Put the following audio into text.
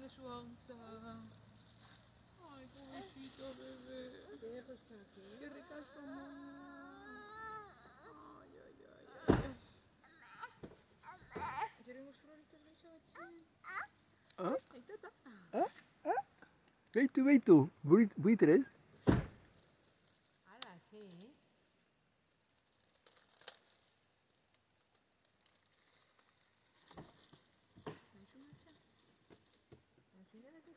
alles guanza. Ay, pobrecito bebé. Qué rica es tu mamá. Ay, ay, ay, ay. Queremos floritos de chabachi. ¿Ah? Ahí está. ¿Ah? ¿Ah?